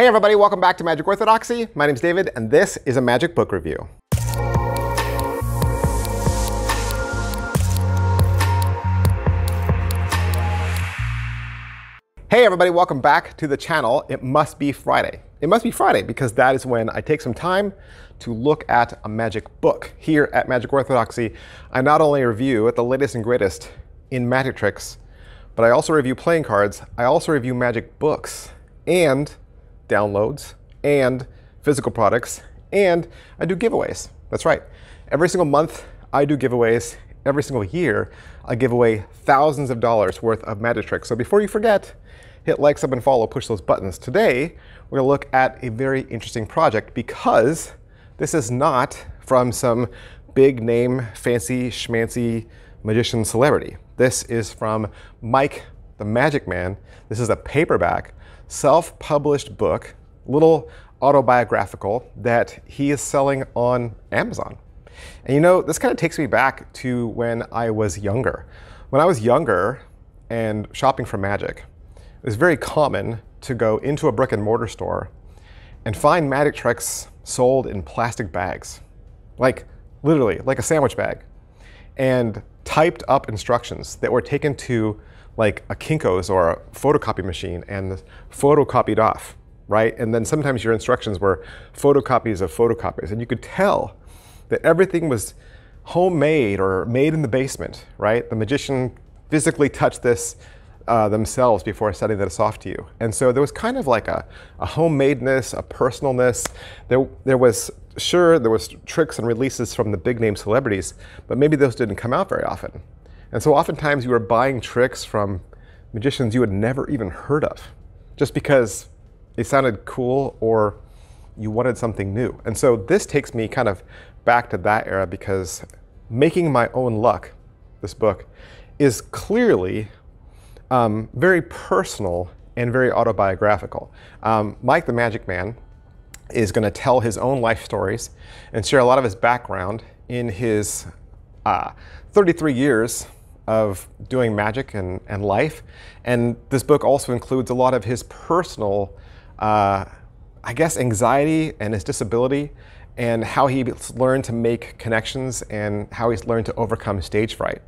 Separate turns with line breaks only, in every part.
Hey everybody, welcome back to Magic Orthodoxy. My name's David, and this is a Magic Book Review. Hey everybody, welcome back to the channel. It must be Friday. It must be Friday because that is when I take some time to look at a magic book. Here at Magic Orthodoxy, I not only review the latest and greatest in magic tricks, but I also review playing cards. I also review magic books and downloads and physical products, and I do giveaways. That's right. Every single month, I do giveaways. Every single year, I give away thousands of dollars worth of magic tricks. So before you forget, hit like, sub, and follow, push those buttons. Today, we're to look at a very interesting project because this is not from some big name, fancy, schmancy magician celebrity. This is from Mike the Magic Man. This is a paperback, self-published book, little autobiographical that he is selling on Amazon. And you know, this kind of takes me back to when I was younger. When I was younger and shopping for magic, it was very common to go into a brick and mortar store and find magic tricks sold in plastic bags, like literally like a sandwich bag, and typed up instructions that were taken to like a Kinko's or a photocopy machine and the photocopied off, right? And then sometimes your instructions were photocopies of photocopies, and you could tell that everything was homemade or made in the basement, right? The magician physically touched this uh, themselves before sending this off to you. And so there was kind of like a, a homemadeness, a personalness. There, there was, sure, there was tricks and releases from the big name celebrities, but maybe those didn't come out very often. And so oftentimes you were buying tricks from magicians you had never even heard of, just because they sounded cool or you wanted something new. And so this takes me kind of back to that era because making my own luck, this book, is clearly um, very personal and very autobiographical. Um, Mike the Magic Man is going to tell his own life stories and share a lot of his background in his uh, 33 years of doing magic and, and life. And this book also includes a lot of his personal, uh, I guess, anxiety and his disability and how he learned to make connections and how he's learned to overcome stage fright.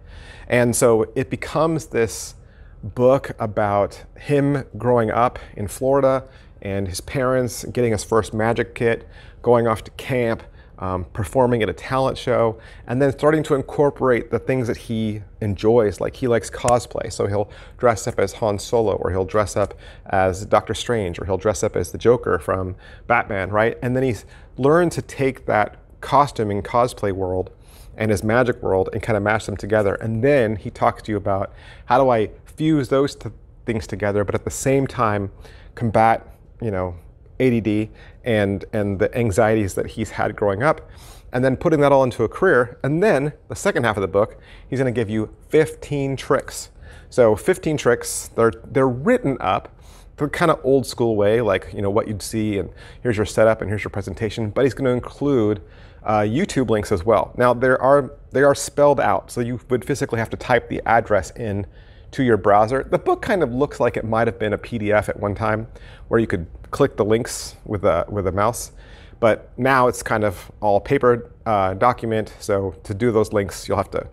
And so it becomes this book about him growing up in Florida and his parents getting his first magic kit, going off to camp, um, performing at a talent show, and then starting to incorporate the things that he enjoys. Like he likes cosplay, so he'll dress up as Han Solo, or he'll dress up as Doctor Strange, or he'll dress up as the Joker from Batman, right? And then he's learned to take that costume costuming cosplay world and his magic world and kind of mash them together. And then he talks to you about how do I fuse those things together, but at the same time combat, you know, ADD and, and the anxieties that he's had growing up, and then putting that all into a career. And then the second half of the book, he's going to give you 15 tricks. So 15 tricks, they're, they're written up the kind of old school way, like you know what you'd see, and here's your setup, and here's your presentation. But he's going to include uh, YouTube links as well. Now there are they are spelled out, so you would physically have to type the address in to your browser. The book kind of looks like it might have been a PDF at one time, where you could click the links with a with a mouse. But now it's kind of all paper uh, document. So to do those links, you'll have to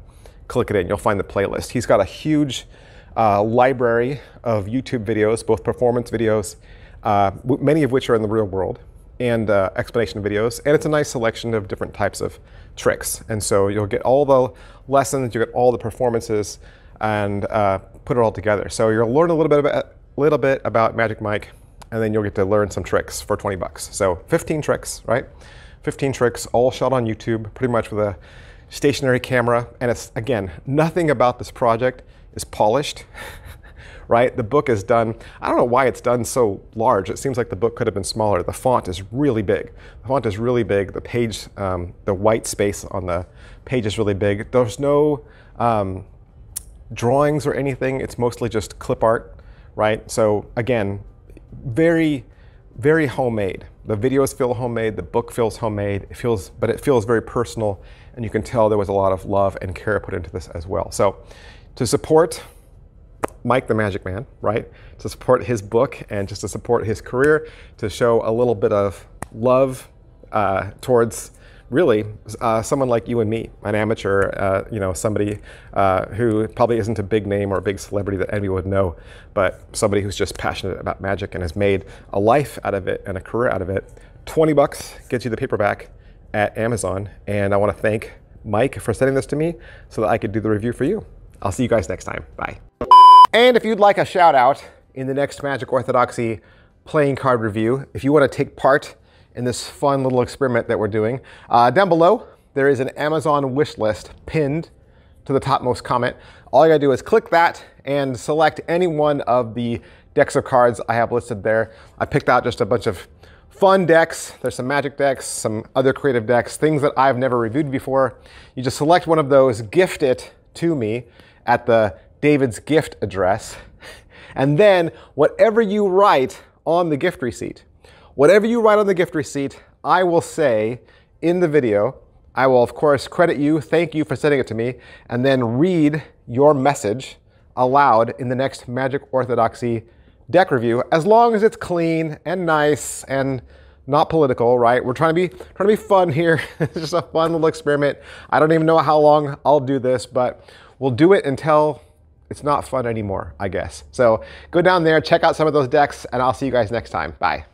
click it in. You'll find the playlist. He's got a huge uh, library of YouTube videos, both performance videos, uh, many of which are in the real world and uh, explanation videos. And it's a nice selection of different types of tricks. And so you'll get all the lessons, you get all the performances, and uh, put it all together. So you'll learn a little bit about, little bit about Magic Mike, and then you'll get to learn some tricks for 20 bucks. So 15 tricks, right? 15 tricks, all shot on YouTube, pretty much with a stationary camera. And it's, again, nothing about this project is polished. right? The book is done, I don't know why it's done so large. It seems like the book could have been smaller. The font is really big. The font is really big. The page, um, the white space on the page is really big. There's no um, drawings or anything. It's mostly just clip art, right? So again, very, very homemade. The videos feel homemade, the book feels homemade, it feels, but it feels very personal, and you can tell there was a lot of love and care put into this as well. So to support Mike the Magic Man, right? To support his book and just to support his career, to show a little bit of love uh, towards really uh, someone like you and me, an amateur, uh, you know, somebody uh, who probably isn't a big name or a big celebrity that anyone would know, but somebody who's just passionate about magic and has made a life out of it and a career out of it. 20 bucks gets you the paperback at Amazon. And I want to thank Mike for sending this to me so that I could do the review for you. I'll see you guys next time. Bye. And if you'd like a shout out in the next Magic Orthodoxy playing card review, if you want to take part in this fun little experiment that we're doing, uh, down below there is an Amazon wish list pinned to the topmost comment. All you gotta do is click that and select any one of the decks of cards I have listed there. I picked out just a bunch of fun decks. There's some magic decks, some other creative decks, things that I've never reviewed before. You just select one of those, gift it to me at the David's gift address, and then whatever you write on the gift receipt, whatever you write on the gift receipt, I will say in the video, I will of course credit you, thank you for sending it to me, and then read your message aloud in the next Magic Orthodoxy deck review, as long as it's clean and nice and not political, right? We're trying to be trying to be fun here. it's just a fun little experiment. I don't even know how long I'll do this, but we'll do it until it's not fun anymore, I guess. So go down there, check out some of those decks, and I'll see you guys next time. Bye.